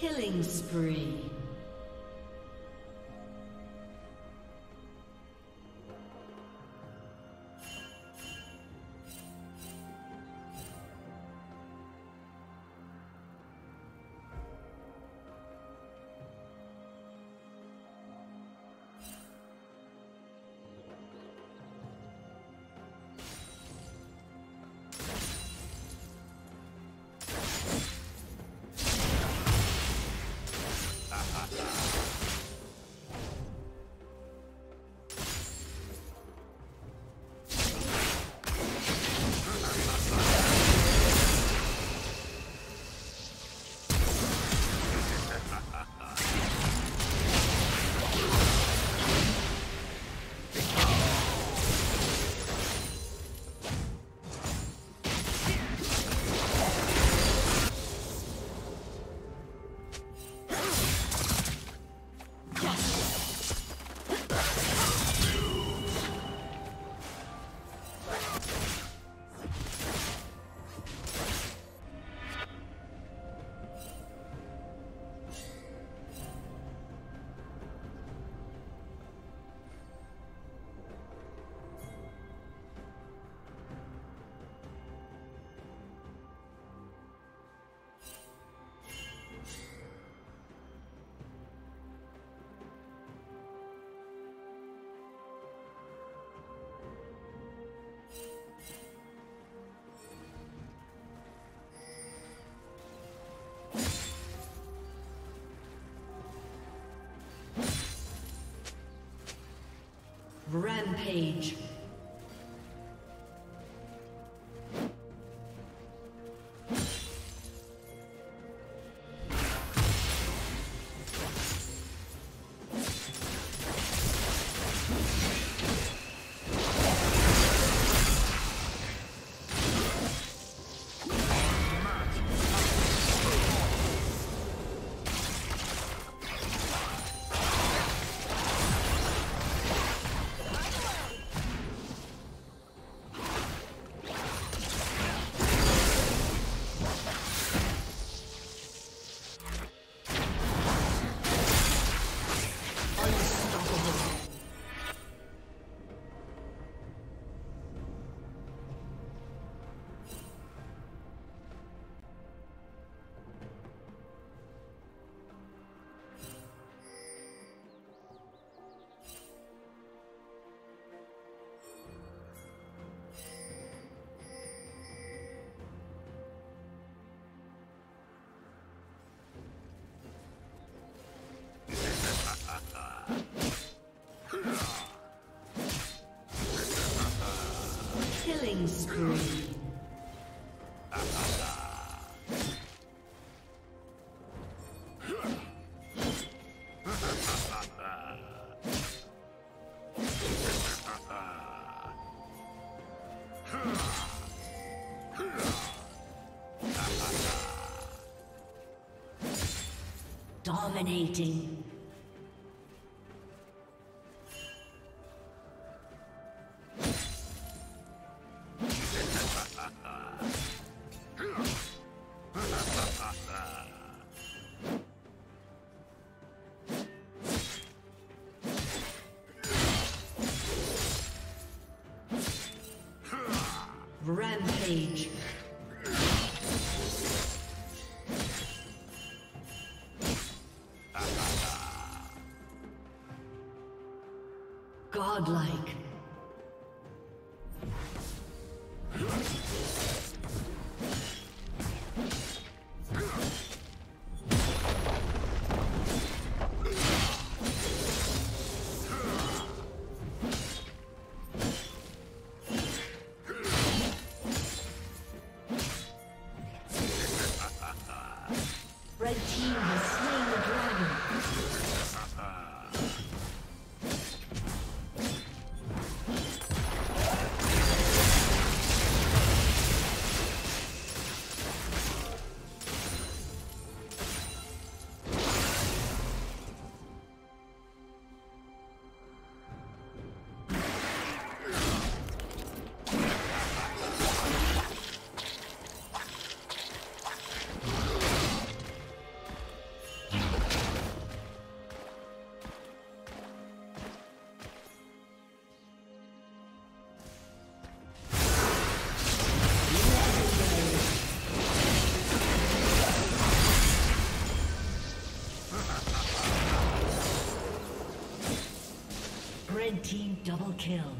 Killing spree. Rampage. Dominating. Rampage. Kill.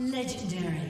Legendary.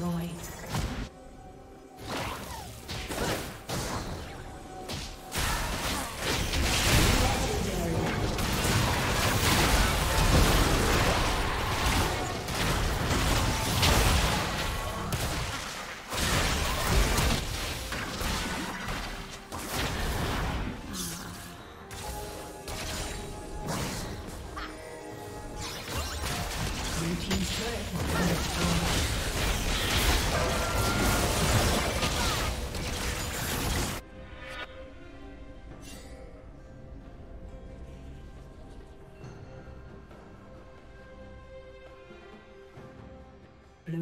destroyed.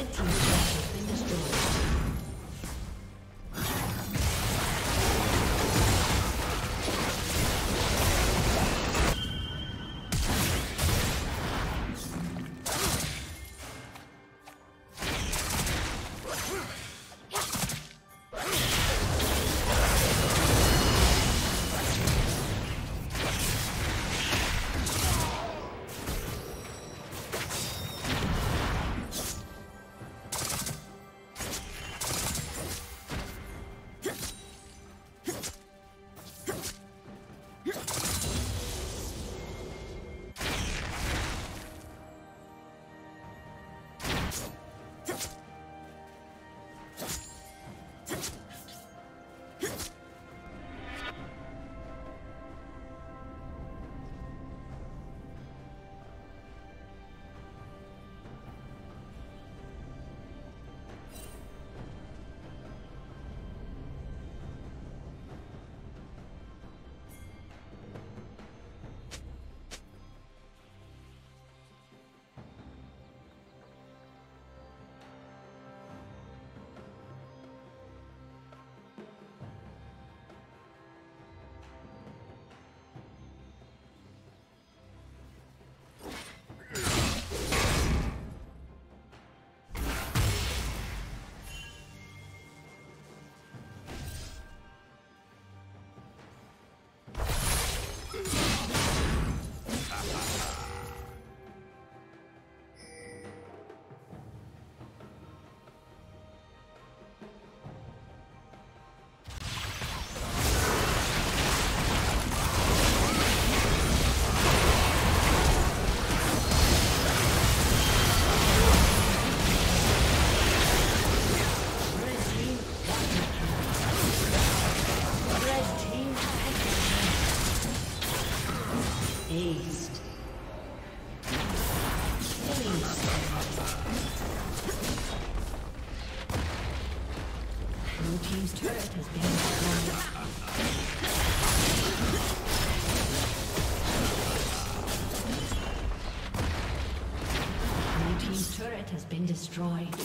Red team. Destroyed.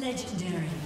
Legendary.